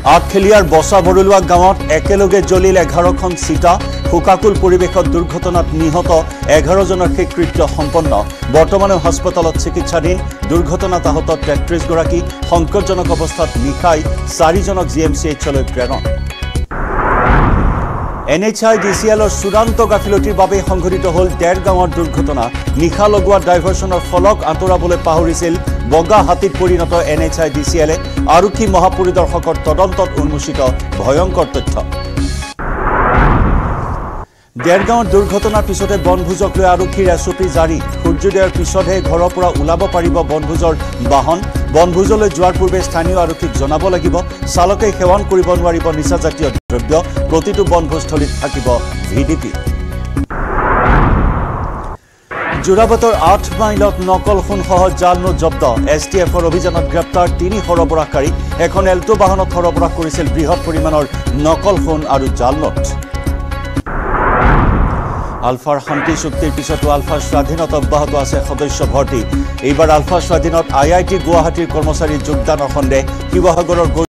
আঠখেলীয়াৰ বচা বৰলুৱা গাঁৱত একেলগে জ্বলিল এঘাৰখন চিতা শোকাকুল পৰিৱেশত দুৰ্ঘটনাত নিহত এঘাৰজনৰ শেষকৃত্য সম্পন্ন। বৰ্তমানে হাস্পতালত চিকিৎসাধীন দুৰ্ঘটনাত আহত তেত্ৰিছগৰাকী সংকটজনক অৱস্থাত নিশাই চাৰিজনক জি এম চি এইচলৈ প্ৰেৰণ। N H I D C এলৰ চূড়ান্ত গাফিলতিৰ বাবে সংঘটিত হ'ল ডেৰগাঁৱৰ দুৰ্ঘটনা। নিশা লগোৱা ডাইভাৰ্চনৰ ফলক আঁতৰাবলৈ পাহৰিছিল বগা হাতীত পৰিণত N H I D C এলে আৰক্ষী মহাপৰিদৰ্শকৰ তদন্তত উন্মোচিত ভয়ংকৰ তথ্য। ডেৰগাঁৱৰ দুৰ্ঘটনাৰ পিছতে বনভোজক লৈ আৰক্ষীৰ এছ অ' পি জাৰি সূৰ্যোদয়ৰ পিছতহে ঘৰৰ পৰা ওলাব পাৰিব বনভোজৰ বাহন। বনভোজলৈ যোৱাৰ পূৰ্বে স্থানীয় আৰক্ষীক জনাব লাগিব চালকে সেৱন কৰিব নোৱাৰিব নিচাজাতীয় দ্ৰব্য। প্ৰতিটো বনভোজস্থলীত থাকিব ভি ডি পি যোৰাবাটৰ আঠ মাইলত নকল সোণসহ জাল নোট জব্দ। এছ টি এফৰ অভিযানত গ্ৰেপ্তাৰ তিনি সৰবৰাহকাৰী। এখন এল্টো বাহনত সৰবৰাহ কৰিছিল বৃহৎ পৰিমাণৰ নকল সোণ আৰু জাল নোট। আলফাৰ শান্তি চুক্তিৰ পিছতো আলফাৰ স্বাধীনত অব্যাহত আছে সদস্য ভৰ্তি। এইবাৰ আলফা স্বাধীনত আই আই টি গুৱাহাটীৰ কৰ্মচাৰীৰ যোগদানৰ সন্দেহ। শিৱসাগৰৰ